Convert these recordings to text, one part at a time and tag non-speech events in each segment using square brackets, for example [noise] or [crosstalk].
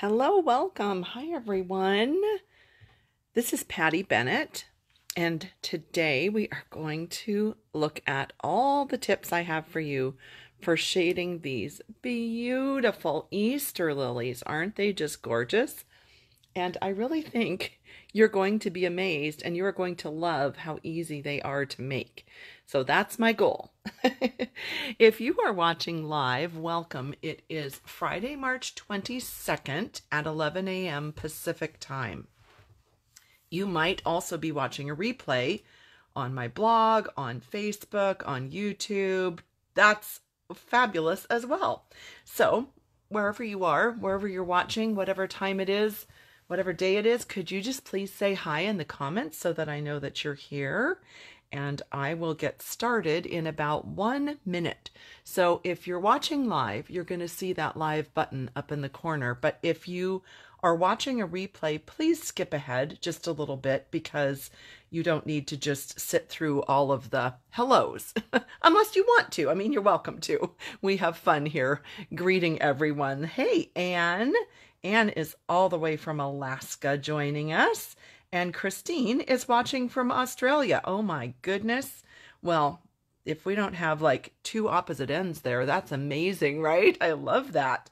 Hello, welcome. Hi, everyone. This is Patty Bennett, and today we are going to look at all the tips I have for you for shading these beautiful Easter lilies. Aren't they just gorgeous? And I really think you're going to be amazed and you are going to love how easy they are to make. So that's my goal. [laughs] if you are watching live, welcome. It is Friday, March 22nd at 11 a.m. Pacific time. You might also be watching a replay on my blog, on Facebook, on YouTube. That's fabulous as well. So, wherever you are, wherever you're watching, whatever time it is, whatever day it is, could you just please say hi in the comments so that I know that you're here? And I will get started in about one minute. So if you're watching live, you're going to see that live button up in the corner. But if you are watching a replay, please skip ahead just a little bit because you don't need to just sit through all of the hellos [laughs] unless you want to. I mean, you're welcome to. We have fun here greeting everyone. Hey, Anne. Anne is all the way from Alaska joining us, and Christine is watching from Australia. Oh my goodness. Well, if we don't have like two opposite ends there, that's amazing, right? I love that.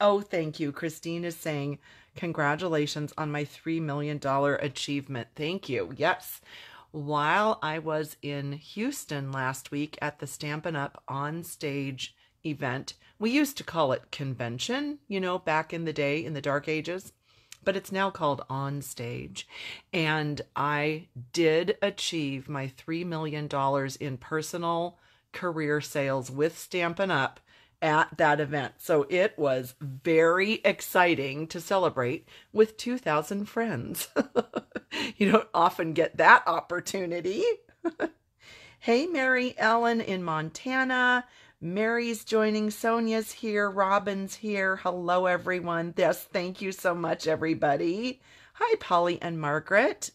Oh, thank you. Christine is saying, Congratulations on my $3 million achievement. Thank you. Yes. While I was in Houston last week at the Stampin' Up! on stage event. We used to call it convention, you know, back in the day in the dark ages, but it's now called on stage. And I did achieve my $3 million in personal career sales with Stampin' Up! at that event. So it was very exciting to celebrate with 2,000 friends. [laughs] you don't often get that opportunity. [laughs] hey, Mary Ellen in Montana. Mary's joining. Sonia's here. Robin's here. Hello, everyone. Yes, thank you so much, everybody. Hi, Polly and Margaret.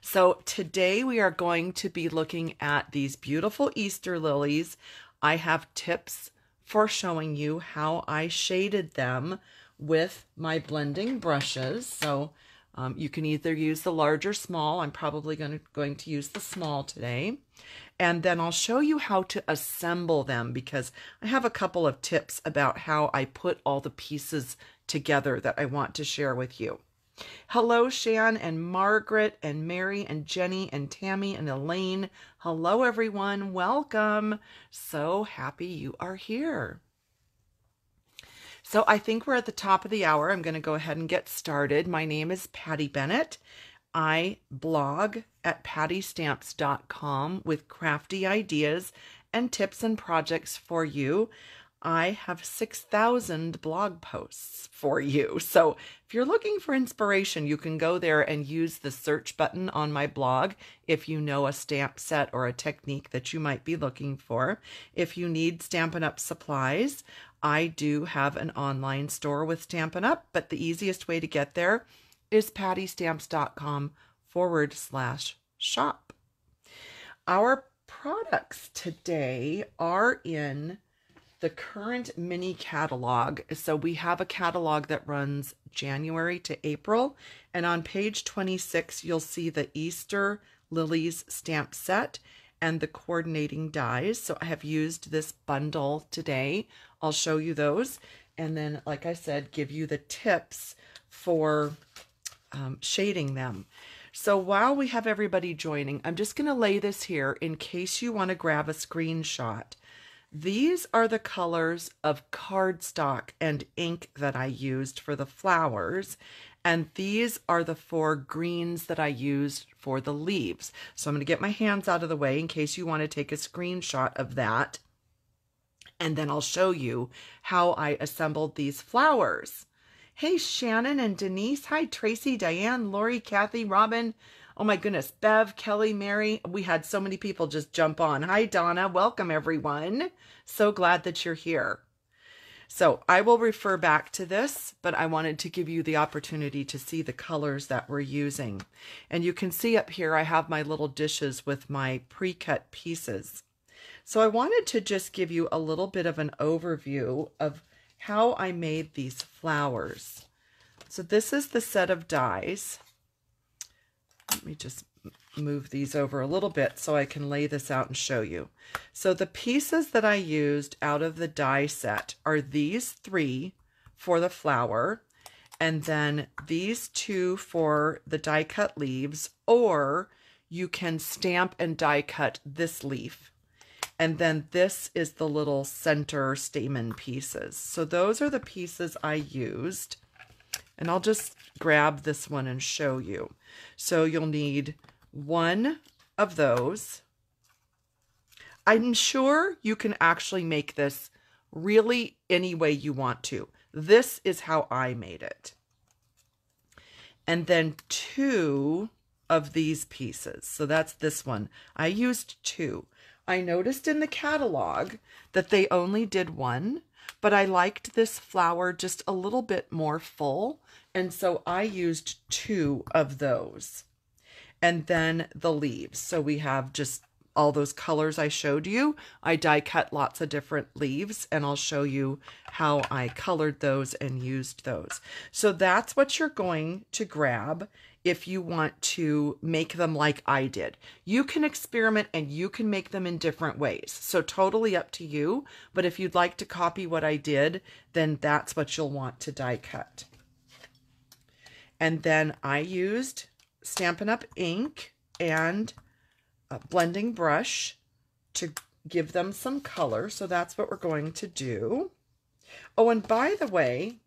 So, today we are going to be looking at these beautiful Easter lilies. I have tips for showing you how I shaded them with my blending brushes. So, um, you can either use the large or small. I'm probably going to, going to use the small today. And then I'll show you how to assemble them because I have a couple of tips about how I put all the pieces together that I want to share with you. Hello, Shan and Margaret and Mary and Jenny and Tammy and Elaine. Hello, everyone. Welcome. So happy you are here. So I think we're at the top of the hour. I'm going to go ahead and get started. My name is Patty Bennett. I blog at pattystamps.com with crafty ideas and tips and projects for you. I have 6,000 blog posts for you. So if you're looking for inspiration, you can go there and use the search button on my blog if you know a stamp set or a technique that you might be looking for. If you need Stampin' Up! supplies, I do have an online store with Stampin' Up!, but the easiest way to get there is pattystamps.com forward slash shop. Our products today are in the current mini catalog. So we have a catalog that runs January to April. And on page 26, you'll see the Easter Lilies stamp set and the coordinating dies. So I have used this bundle today. I'll show you those. And then, like I said, give you the tips for um, shading them. So while we have everybody joining, I'm just going to lay this here in case you want to grab a screenshot. These are the colors of cardstock and ink that I used for the flowers. And these are the four greens that I used for the leaves. So I'm going to get my hands out of the way in case you want to take a screenshot of that. And then I'll show you how I assembled these flowers. Hey, Shannon and Denise. Hi, Tracy, Diane, Lori, Kathy, Robin. Oh my goodness, Bev, Kelly, Mary. We had so many people just jump on. Hi, Donna. Welcome, everyone. So glad that you're here. So I will refer back to this, but I wanted to give you the opportunity to see the colors that we're using. And you can see up here, I have my little dishes with my pre-cut pieces. So I wanted to just give you a little bit of an overview of how I made these flowers. So this is the set of dies. Let me just move these over a little bit so I can lay this out and show you. So the pieces that I used out of the die set are these three for the flower, and then these two for the die cut leaves, or you can stamp and die cut this leaf. And then this is the little center stamen pieces. So those are the pieces I used. And I'll just grab this one and show you. So you'll need one of those. I'm sure you can actually make this really any way you want to. This is how I made it. And then two of these pieces. So that's this one. I used two. I noticed in the catalog that they only did one, but I liked this flower just a little bit more full. And so I used two of those and then the leaves. So we have just all those colors I showed you. I die cut lots of different leaves and I'll show you how I colored those and used those. So that's what you're going to grab if you want to make them like I did. You can experiment and you can make them in different ways. So totally up to you. But if you'd like to copy what I did, then that's what you'll want to die cut. And then I used Stampin' Up! ink and a blending brush to give them some color. So that's what we're going to do. Oh, and by the way,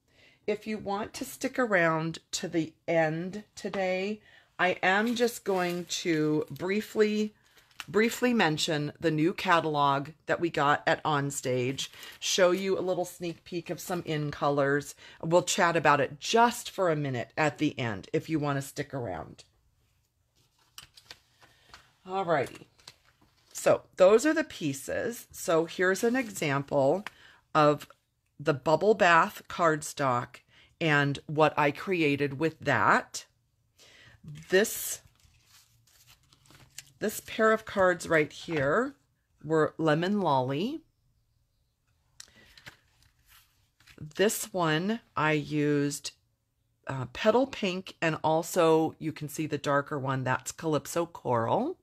if you want to stick around to the end today, I am just going to briefly briefly mention the new catalog that we got at Onstage, show you a little sneak peek of some in colors. We'll chat about it just for a minute at the end if you want to stick around. Alrighty. So those are the pieces. So here's an example of the bubble bath cardstock and what I created with that. This, this pair of cards right here were Lemon Lolly. This one I used uh, Petal Pink and also you can see the darker one, that's Calypso Coral.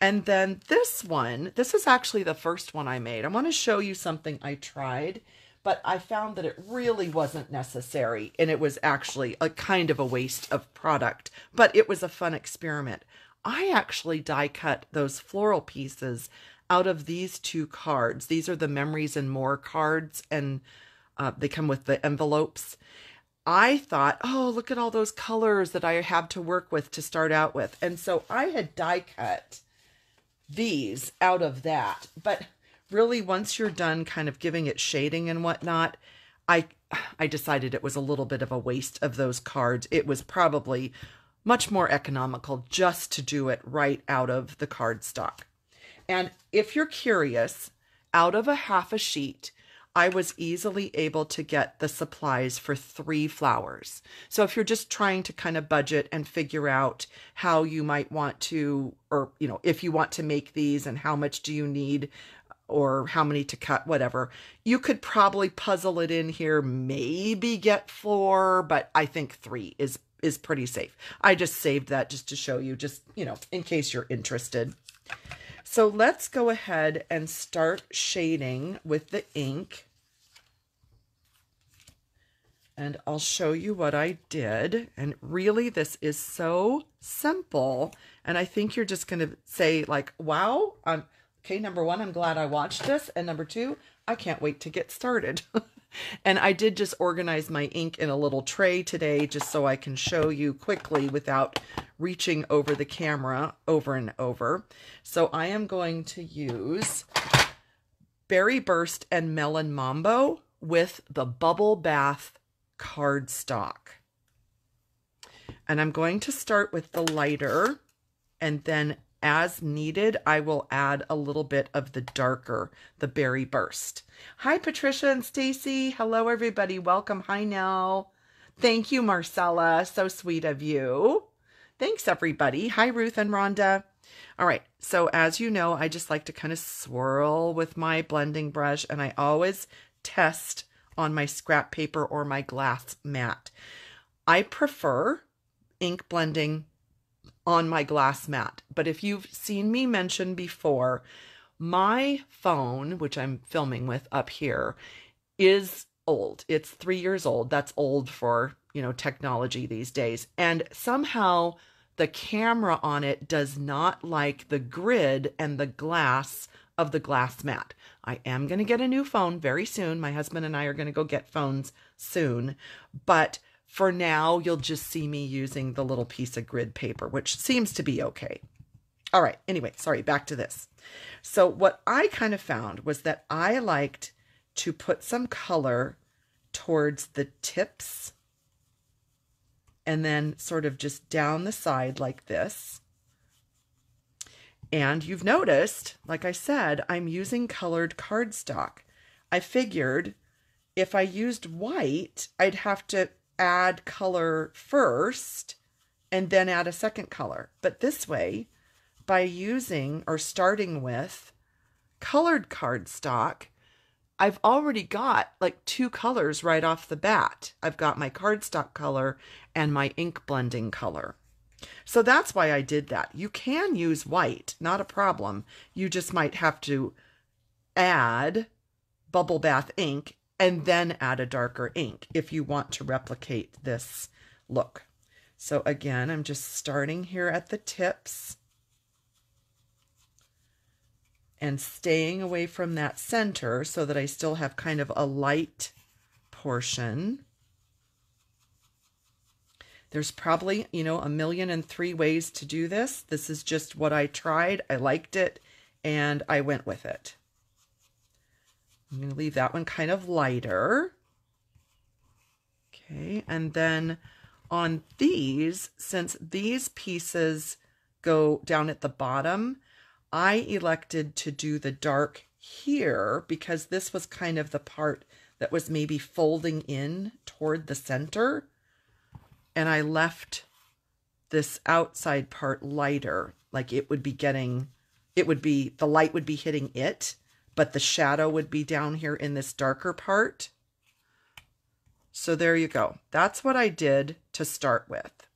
And then this one, this is actually the first one I made. I want to show you something I tried, but I found that it really wasn't necessary. And it was actually a kind of a waste of product, but it was a fun experiment. I actually die cut those floral pieces out of these two cards. These are the Memories and More cards, and uh, they come with the envelopes. I thought, oh, look at all those colors that I have to work with to start out with. And so I had die cut these out of that. But really, once you're done kind of giving it shading and whatnot, I I decided it was a little bit of a waste of those cards. It was probably much more economical just to do it right out of the card stock. And if you're curious, out of a half a sheet, I was easily able to get the supplies for three flowers. So if you're just trying to kind of budget and figure out how you might want to, or, you know, if you want to make these and how much do you need or how many to cut, whatever, you could probably puzzle it in here, maybe get four, but I think three is is pretty safe. I just saved that just to show you, just, you know, in case you're interested. So let's go ahead and start shading with the ink and I'll show you what I did. And really, this is so simple. And I think you're just going to say like, wow, I'm okay. Number one, I'm glad I watched this. And number two, I can't wait to get started. [laughs] and I did just organize my ink in a little tray today just so I can show you quickly without reaching over the camera over and over. So I am going to use Berry Burst and Melon Mambo with the Bubble Bath cardstock. And I'm going to start with the lighter and then as needed, I will add a little bit of the darker, the Berry Burst. Hi, Patricia and Stacy. Hello, everybody. Welcome. Hi, Nell. Thank you, Marcella. So sweet of you. Thanks, everybody. Hi, Ruth and Rhonda. All right, so as you know, I just like to kind of swirl with my blending brush, and I always test on my scrap paper or my glass mat. I prefer ink blending on my glass mat, but if you've seen me mention before, my phone, which I'm filming with up here, is old. It's three years old. That's old for, you know, technology these days. And somehow the camera on it does not like the grid and the glass of the glass mat. I am going to get a new phone very soon. My husband and I are going to go get phones soon. But for now, you'll just see me using the little piece of grid paper, which seems to be okay. All right. Anyway, sorry, back to this. So, what I kind of found was that I liked to put some color towards the tips and then sort of just down the side like this. And you've noticed, like I said, I'm using colored cardstock. I figured if I used white, I'd have to add color first and then add a second color. But this way, by using or starting with colored cardstock, I've already got like two colors right off the bat. I've got my cardstock color and my ink blending color. So that's why I did that. You can use white, not a problem. You just might have to add bubble bath ink and then add a darker ink if you want to replicate this look. So again, I'm just starting here at the tips and staying away from that center so that I still have kind of a light portion. There's probably, you know, a million and three ways to do this. This is just what I tried. I liked it and I went with it. I'm going to leave that one kind of lighter. Okay, and then on these, since these pieces go down at the bottom, I elected to do the dark here because this was kind of the part that was maybe folding in toward the center. And I left this outside part lighter, like it would be getting, it would be, the light would be hitting it, but the shadow would be down here in this darker part. So there you go. That's what I did to start with.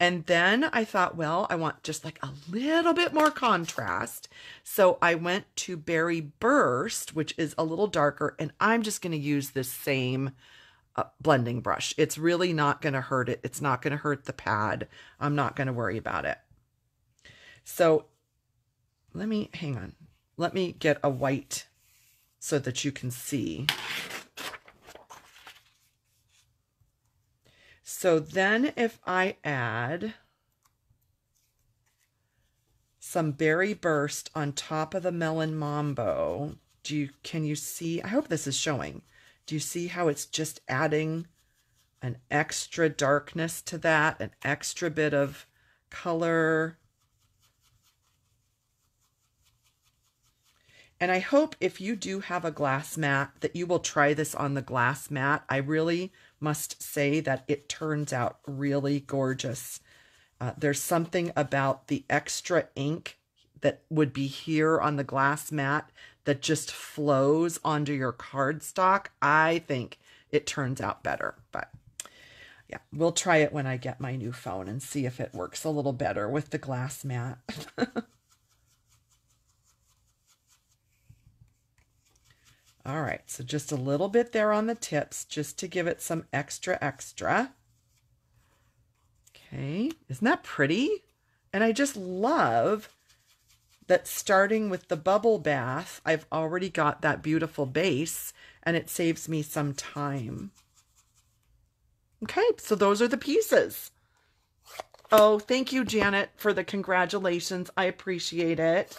And then I thought, well, I want just like a little bit more contrast. So I went to Berry Burst, which is a little darker, and I'm just going to use this same blending brush. It's really not going to hurt it. It's not going to hurt the pad. I'm not going to worry about it. So let me, hang on. Let me get a white so that you can see. So then if I add some berry burst on top of the melon mambo, do you can you see? I hope this is showing. Do you see how it's just adding an extra darkness to that, an extra bit of color? And I hope if you do have a glass mat that you will try this on the glass mat. I really must say that it turns out really gorgeous. Uh, there's something about the extra ink that would be here on the glass mat that just flows onto your cardstock. I think it turns out better, but yeah, we'll try it when I get my new phone and see if it works a little better with the glass mat. [laughs] All right, so just a little bit there on the tips just to give it some extra extra. Okay, isn't that pretty? And I just love that starting with the bubble bath, I've already got that beautiful base and it saves me some time. Okay, so those are the pieces. Oh, thank you, Janet, for the congratulations. I appreciate it.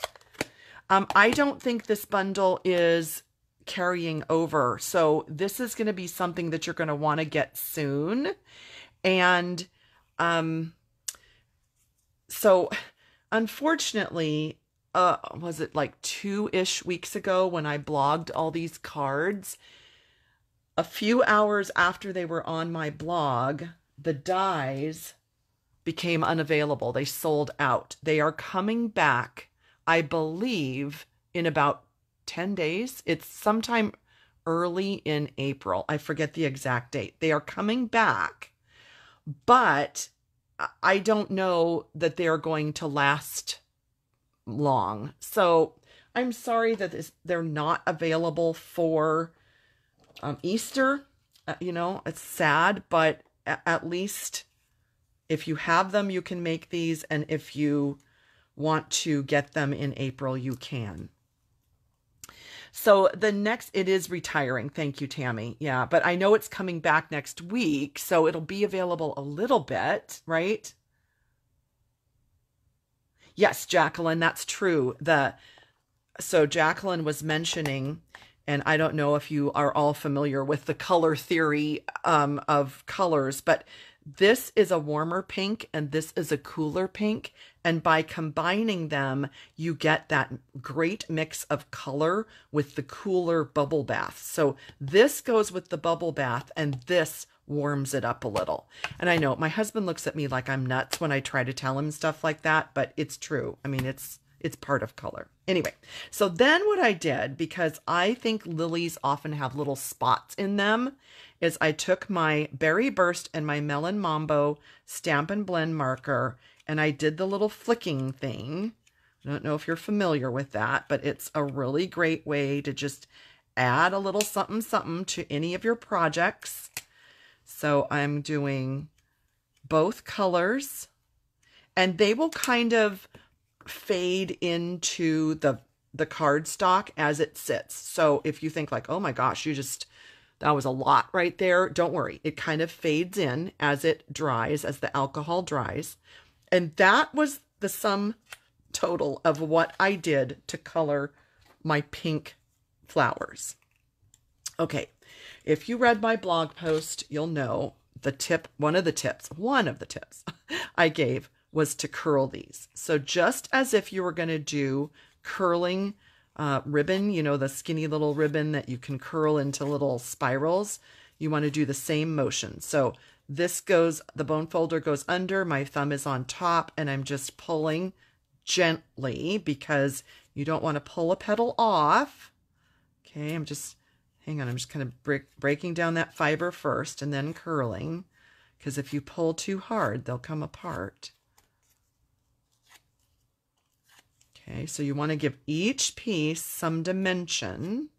Um, I don't think this bundle is carrying over. So this is going to be something that you're going to want to get soon. And um so unfortunately, uh was it like 2ish weeks ago when I blogged all these cards, a few hours after they were on my blog, the dies became unavailable. They sold out. They are coming back, I believe, in about 10 days. It's sometime early in April. I forget the exact date. They are coming back, but I don't know that they are going to last long. So I'm sorry that this, they're not available for um, Easter. Uh, you know, it's sad, but at least if you have them, you can make these. And if you want to get them in April, you can. So the next, it is retiring. Thank you, Tammy. Yeah, but I know it's coming back next week, so it'll be available a little bit, right? Yes, Jacqueline, that's true. The so Jacqueline was mentioning, and I don't know if you are all familiar with the color theory um, of colors, but this is a warmer pink and this is a cooler pink. And by combining them, you get that great mix of color with the cooler bubble bath. So this goes with the bubble bath and this warms it up a little. And I know my husband looks at me like I'm nuts when I try to tell him stuff like that, but it's true. I mean, it's it's part of color. Anyway, so then what I did, because I think lilies often have little spots in them, is I took my Berry Burst and my Melon Mambo Stampin' Blend marker and I did the little flicking thing. I don't know if you're familiar with that, but it's a really great way to just add a little something something to any of your projects. So I'm doing both colors and they will kind of fade into the the cardstock as it sits. So if you think like, oh my gosh, you just that was a lot right there. Don't worry. It kind of fades in as it dries, as the alcohol dries. And that was the sum total of what I did to color my pink flowers. Okay, if you read my blog post, you'll know the tip, one of the tips, one of the tips [laughs] I gave was to curl these. So just as if you were going to do curling uh, ribbon, you know, the skinny little ribbon that you can curl into little spirals, you want to do the same motion. So this goes, the bone folder goes under, my thumb is on top, and I'm just pulling gently because you don't want to pull a petal off. Okay, I'm just, hang on, I'm just kind of break, breaking down that fiber first and then curling because if you pull too hard, they'll come apart. Okay, so you want to give each piece some dimension.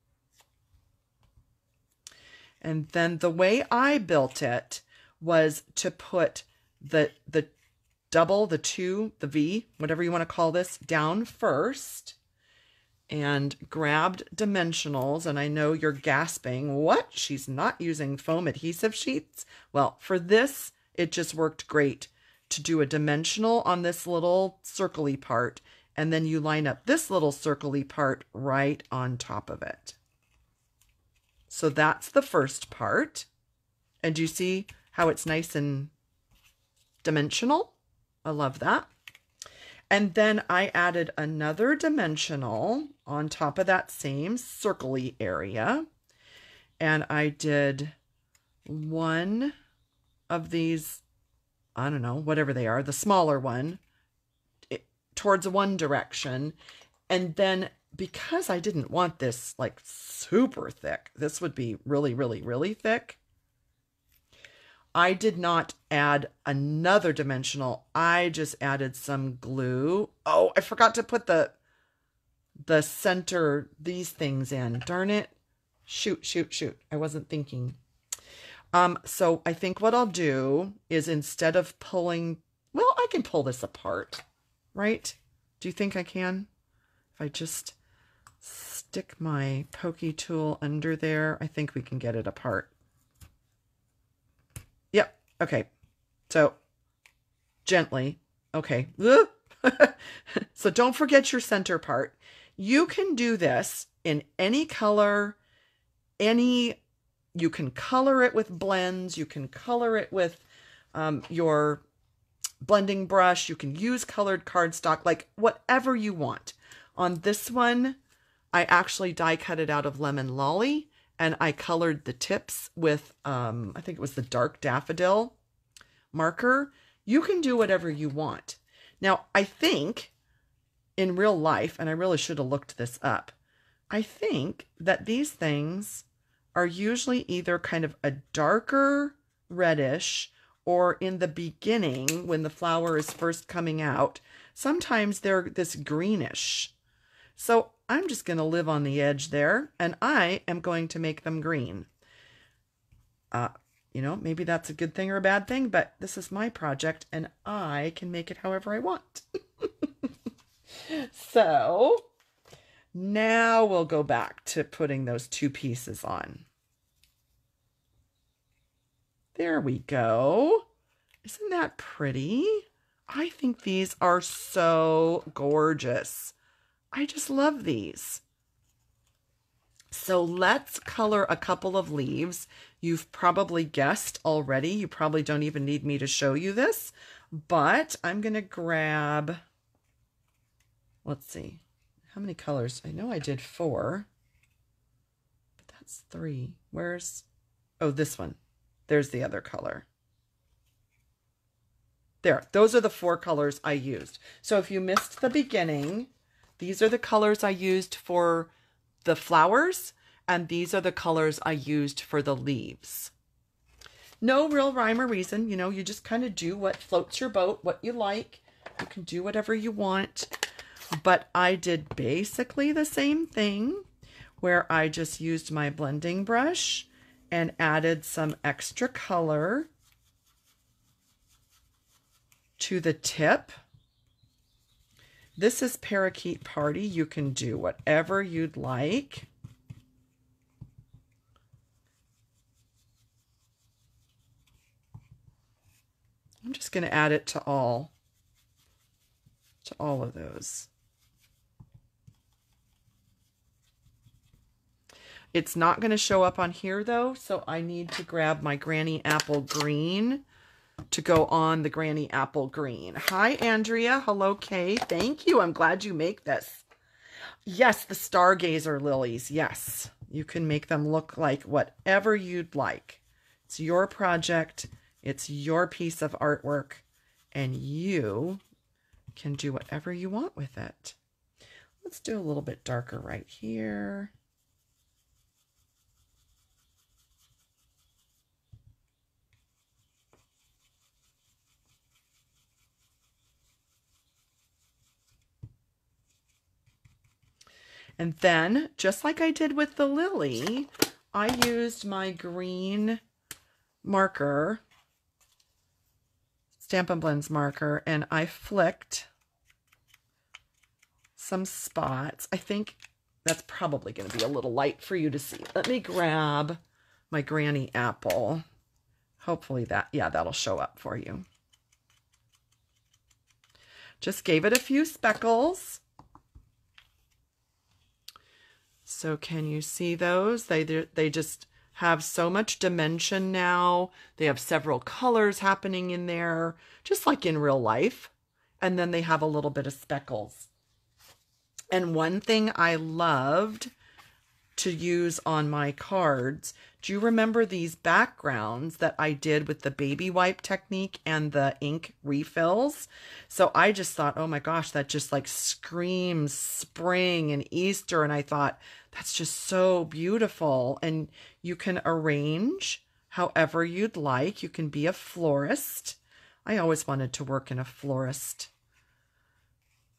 And then the way I built it was to put the the double, the two, the V, whatever you want to call this, down first and grabbed dimensionals. And I know you're gasping, what? She's not using foam adhesive sheets? Well, for this, it just worked great to do a dimensional on this little circly part and then you line up this little circly part right on top of it. So that's the first part. And you see how it's nice and dimensional? I love that. And then I added another dimensional on top of that same circly area. And I did one of these, I don't know, whatever they are, the smaller one, towards one direction. And then because I didn't want this like super thick, this would be really, really, really thick. I did not add another dimensional. I just added some glue. Oh, I forgot to put the the center these things in. Darn it. Shoot, shoot, shoot. I wasn't thinking. Um, so I think what I'll do is instead of pulling, well, I can pull this apart right? Do you think I can? If I just stick my pokey tool under there, I think we can get it apart. Okay. So gently. Okay. [laughs] so don't forget your center part. You can do this in any color, any, you can color it with blends. You can color it with um, your blending brush. You can use colored cardstock, like whatever you want. On this one, I actually die cut it out of Lemon Lolly and I colored the tips with, um, I think it was the dark daffodil marker. You can do whatever you want. Now, I think in real life, and I really should have looked this up, I think that these things are usually either kind of a darker reddish or in the beginning when the flower is first coming out. Sometimes they're this greenish. So I'm just going to live on the edge there and I am going to make them green. Uh, you know, maybe that's a good thing or a bad thing, but this is my project and I can make it however I want. [laughs] so now we'll go back to putting those two pieces on. There we go. Isn't that pretty? I think these are so gorgeous. I just love these. So let's color a couple of leaves. You've probably guessed already. You probably don't even need me to show you this, but I'm going to grab, let's see, how many colors? I know I did four, but that's three. Where's, oh, this one. There's the other color. There, those are the four colors I used. So if you missed the beginning, these are the colors I used for the flowers, and these are the colors I used for the leaves. No real rhyme or reason, you know, you just kind of do what floats your boat, what you like. You can do whatever you want. But I did basically the same thing where I just used my blending brush and added some extra color to the tip. This is Parakeet Party. You can do whatever you'd like. I'm just going to add it to all, to all of those. It's not going to show up on here though, so I need to grab my Granny Apple Green to go on the Granny Apple Green. Hi, Andrea. Hello, Kay. Thank you. I'm glad you make this. Yes, the Stargazer lilies. Yes, you can make them look like whatever you'd like. It's your project. It's your piece of artwork, and you can do whatever you want with it. Let's do a little bit darker right here. And then, just like I did with the lily, I used my green marker, Stampin' Blends marker, and I flicked some spots. I think that's probably going to be a little light for you to see. Let me grab my granny apple. Hopefully that, yeah, that'll show up for you. Just gave it a few speckles. So can you see those? They, they just have so much dimension now. They have several colors happening in there, just like in real life. And then they have a little bit of speckles. And one thing I loved to use on my cards. Do you remember these backgrounds that I did with the baby wipe technique and the ink refills? So I just thought, oh my gosh, that just like screams spring and Easter. And I thought, that's just so beautiful. And you can arrange however you'd like. You can be a florist. I always wanted to work in a florist,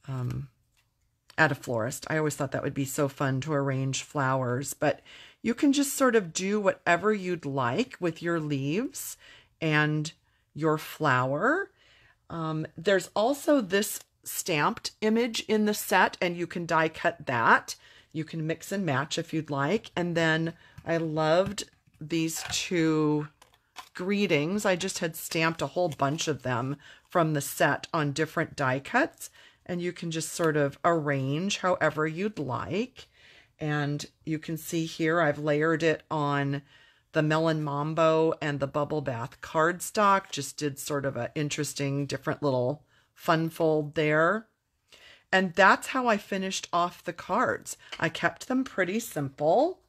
um, at a florist. I always thought that would be so fun to arrange flowers, but you can just sort of do whatever you'd like with your leaves and your flower. Um, there's also this stamped image in the set, and you can die cut that. You can mix and match if you'd like. And then I loved these two greetings. I just had stamped a whole bunch of them from the set on different die cuts. And you can just sort of arrange however you'd like. And you can see here I've layered it on the Melon Mambo and the Bubble Bath cardstock. Just did sort of an interesting, different little fun fold there. And that's how I finished off the cards. I kept them pretty simple.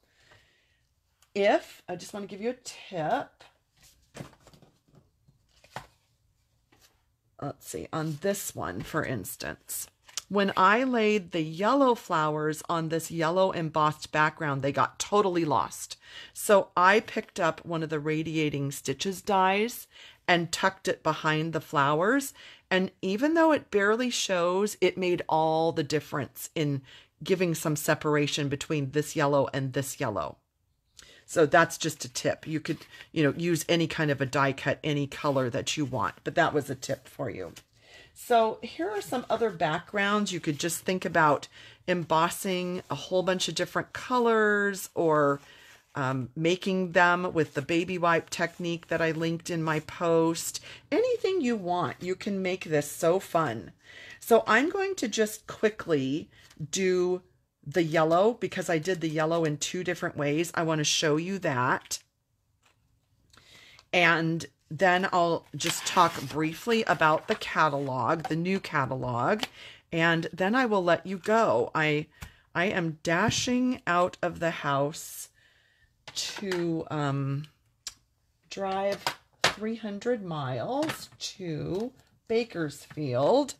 If, I just want to give you a tip. Let's see, on this one, for instance, when I laid the yellow flowers on this yellow embossed background, they got totally lost. So I picked up one of the radiating stitches dies and tucked it behind the flowers. And even though it barely shows, it made all the difference in giving some separation between this yellow and this yellow. So that's just a tip. You could, you know, use any kind of a die cut, any color that you want, but that was a tip for you. So here are some other backgrounds. You could just think about embossing a whole bunch of different colors or um, making them with the baby wipe technique that I linked in my post. Anything you want, you can make this so fun. So I'm going to just quickly do the yellow because I did the yellow in two different ways. I want to show you that. And then I'll just talk briefly about the catalog, the new catalog, and then I will let you go. I I am dashing out of the house to um, drive 300 miles to Bakersfield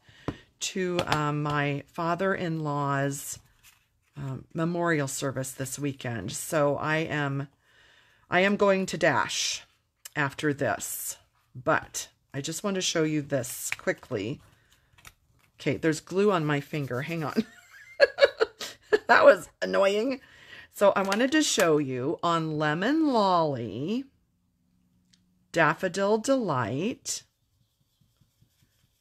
to um, my father-in-law's um, memorial service this weekend. So I am I am going to dash after this, but I just want to show you this quickly. Okay, there's glue on my finger. Hang on. [laughs] that was annoying. So I wanted to show you on Lemon Lolly, Daffodil Delight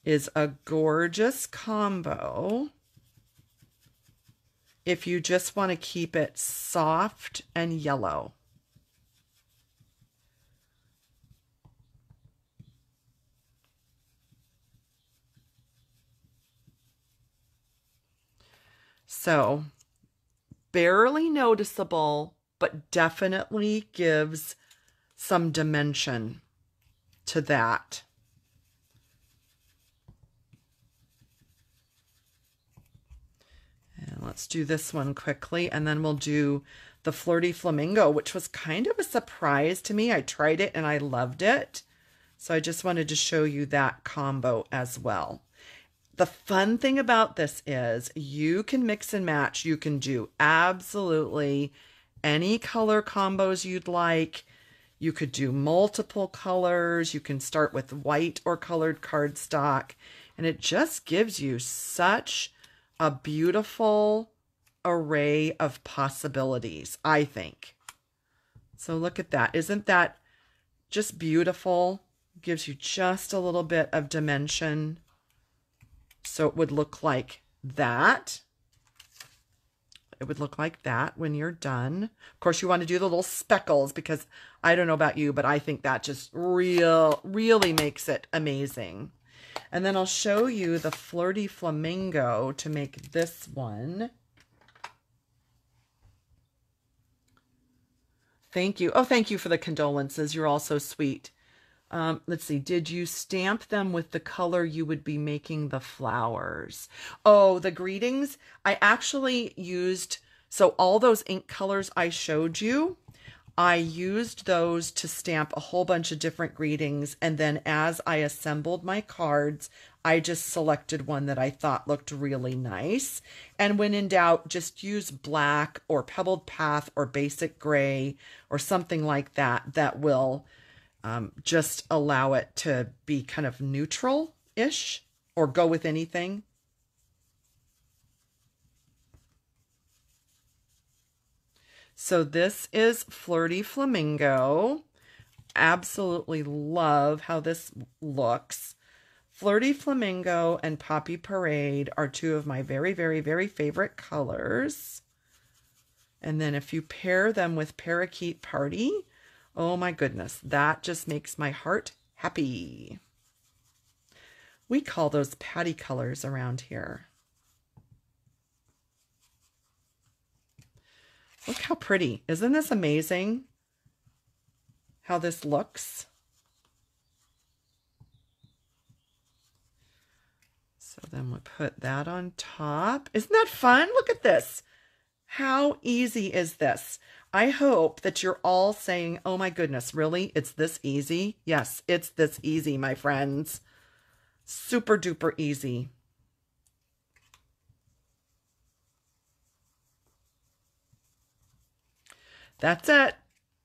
is a gorgeous combo if you just want to keep it soft and yellow. So barely noticeable, but definitely gives some dimension to that. And let's do this one quickly, and then we'll do the Flirty Flamingo, which was kind of a surprise to me. I tried it and I loved it. So I just wanted to show you that combo as well. The fun thing about this is you can mix and match. You can do absolutely any color combos you'd like. You could do multiple colors. You can start with white or colored cardstock. And it just gives you such a beautiful array of possibilities, I think. So look at that. Isn't that just beautiful? Gives you just a little bit of dimension. So it would look like that. It would look like that when you're done. Of course, you want to do the little speckles because I don't know about you, but I think that just real, really makes it amazing. And then I'll show you the Flirty Flamingo to make this one. Thank you. Oh, thank you for the condolences. You're all so sweet. Um, let's see. Did you stamp them with the color you would be making the flowers? Oh, the greetings. I actually used, so all those ink colors I showed you, I used those to stamp a whole bunch of different greetings. And then as I assembled my cards, I just selected one that I thought looked really nice. And when in doubt, just use black or pebbled path or basic gray or something like that that will um, just allow it to be kind of neutral ish or go with anything. So this is Flirty Flamingo. Absolutely love how this looks. Flirty Flamingo and Poppy Parade are two of my very, very, very favorite colors. And then if you pair them with Parakeet Party, Oh my goodness, that just makes my heart happy. We call those patty colors around here. Look how pretty. Isn't this amazing? How this looks. So then we put that on top. Isn't that fun? Look at this. How easy is this? I hope that you're all saying, oh my goodness, really? It's this easy? Yes, it's this easy, my friends. Super duper easy. That's it.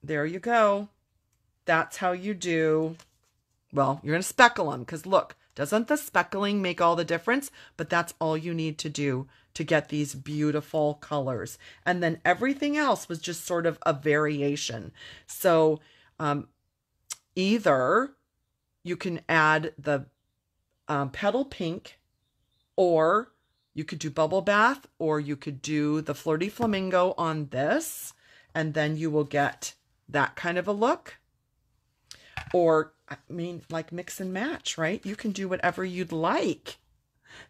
There you go. That's how you do. Well, you're going to speckle them because look, doesn't the speckling make all the difference? But that's all you need to do to get these beautiful colors. And then everything else was just sort of a variation. So um, either you can add the um, petal pink or you could do bubble bath or you could do the flirty flamingo on this and then you will get that kind of a look. Or I mean like mix and match right? You can do whatever you'd like.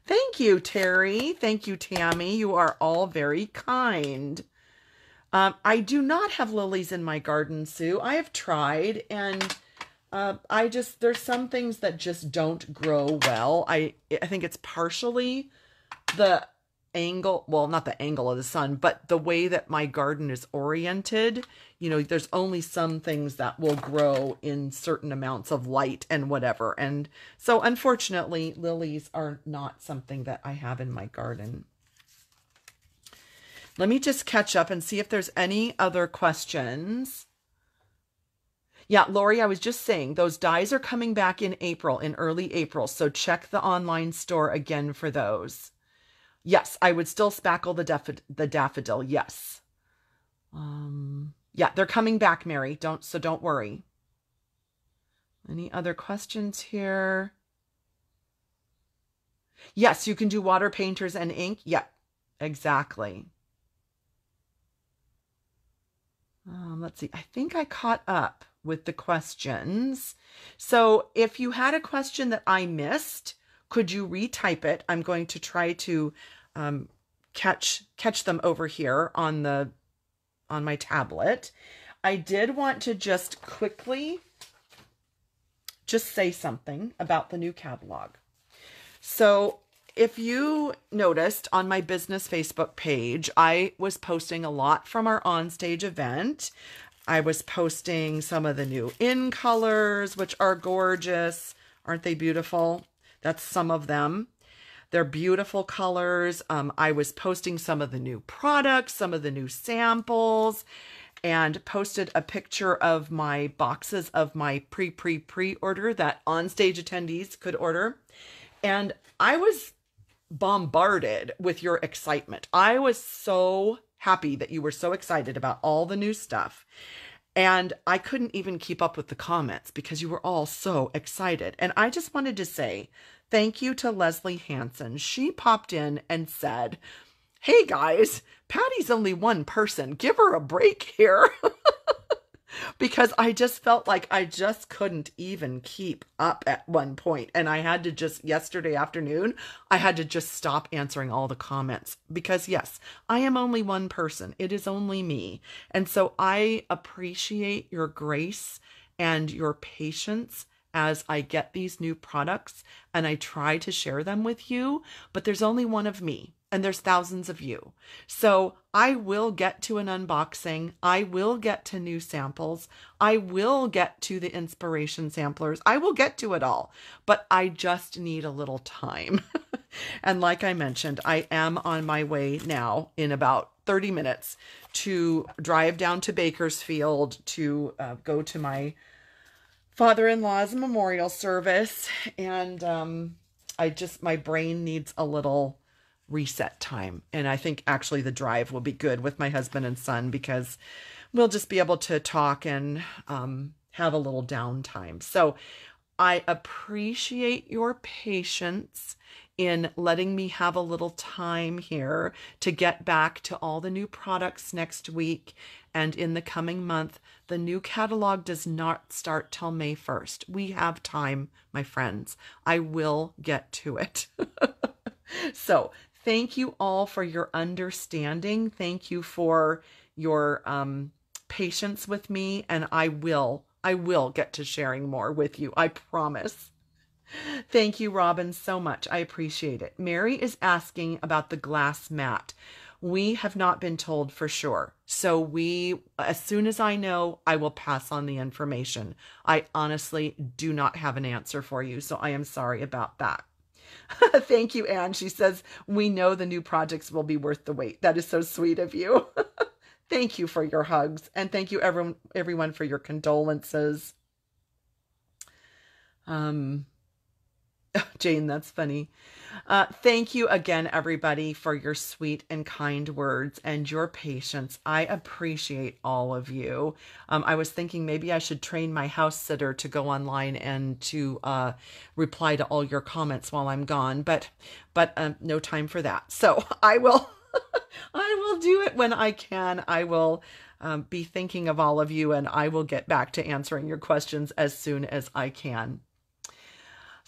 Thank you Terry. Thank you Tammy. You are all very kind. Um, I do not have lilies in my garden Sue. I have tried and uh, I just there's some things that just don't grow well. I I think it's partially the angle, well, not the angle of the sun, but the way that my garden is oriented. You know, there's only some things that will grow in certain amounts of light and whatever. And so unfortunately, lilies are not something that I have in my garden. Let me just catch up and see if there's any other questions. Yeah, Lori, I was just saying those dies are coming back in April, in early April. So check the online store again for those. Yes, I would still spackle the the daffodil. Yes. Um, yeah, they're coming back, Mary. Don't so don't worry. Any other questions here? Yes, you can do water painters and ink. Yeah, exactly. Um, let's see. I think I caught up with the questions. So if you had a question that I missed, could you retype it? I'm going to try to um, catch catch them over here on the on my tablet. I did want to just quickly just say something about the new catalog. So if you noticed on my business Facebook page, I was posting a lot from our onstage event. I was posting some of the new in colors, which are gorgeous. Aren't they beautiful? That's some of them. They're beautiful colors. Um, I was posting some of the new products, some of the new samples, and posted a picture of my boxes of my pre pre pre order that on stage attendees could order. And I was bombarded with your excitement. I was so happy that you were so excited about all the new stuff. And I couldn't even keep up with the comments because you were all so excited. And I just wanted to say thank you to Leslie Hanson. She popped in and said, Hey guys, Patty's only one person. Give her a break here. [laughs] because I just felt like I just couldn't even keep up at one point. And I had to just, yesterday afternoon, I had to just stop answering all the comments because, yes, I am only one person. It is only me. And so I appreciate your grace and your patience as I get these new products and I try to share them with you, but there's only one of me and there's thousands of you. So I will get to an unboxing. I will get to new samples. I will get to the inspiration samplers. I will get to it all, but I just need a little time. [laughs] and like I mentioned, I am on my way now in about 30 minutes to drive down to Bakersfield to uh, go to my father in law's memorial service. And um, I just, my brain needs a little reset time. And I think actually the drive will be good with my husband and son because we'll just be able to talk and um, have a little downtime. So I appreciate your patience in letting me have a little time here to get back to all the new products next week and in the coming month. The new catalog does not start till May 1st. We have time, my friends. I will get to it. [laughs] so, thank you all for your understanding. Thank you for your um, patience with me. And I will, I will get to sharing more with you. I promise. Thank you, Robin, so much. I appreciate it. Mary is asking about the glass mat. We have not been told for sure. So we as soon as I know, I will pass on the information. I honestly do not have an answer for you, so I am sorry about that. [laughs] Thank you, Anne. She says, We know the new projects will be worth the wait. That is so sweet of you. [laughs] thank you for your hugs. And thank you, everyone, everyone for your condolences. Um, [laughs] Jane, that's funny. Uh, thank you again, everybody, for your sweet and kind words and your patience. I appreciate all of you. Um, I was thinking maybe I should train my house sitter to go online and to uh, reply to all your comments while I'm gone, but but um, no time for that. So [laughs] I will. [laughs] I will do it when I can. I will um, be thinking of all of you and I will get back to answering your questions as soon as I can.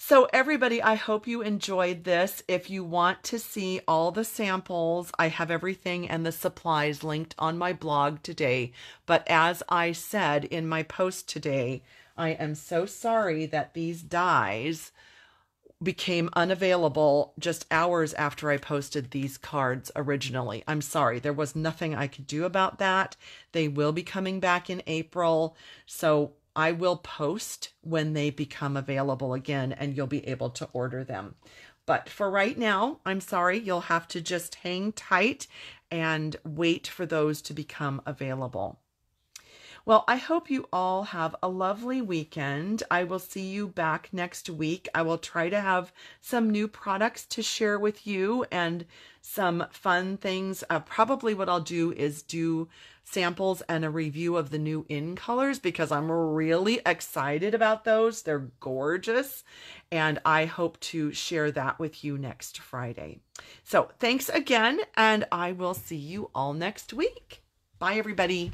So, everybody, I hope you enjoyed this. If you want to see all the samples, I have everything and the supplies linked on my blog today. But as I said in my post today, I am so sorry that these dies became unavailable just hours after I posted these cards originally. I'm sorry, there was nothing I could do about that. They will be coming back in April. So I will post when they become available again and you'll be able to order them. But for right now, I'm sorry, you'll have to just hang tight and wait for those to become available. Well, I hope you all have a lovely weekend. I will see you back next week. I will try to have some new products to share with you and some fun things. Uh, probably what I'll do is do samples and a review of the new in colors because I'm really excited about those. They're gorgeous and I hope to share that with you next Friday. So thanks again and I will see you all next week. Bye everybody.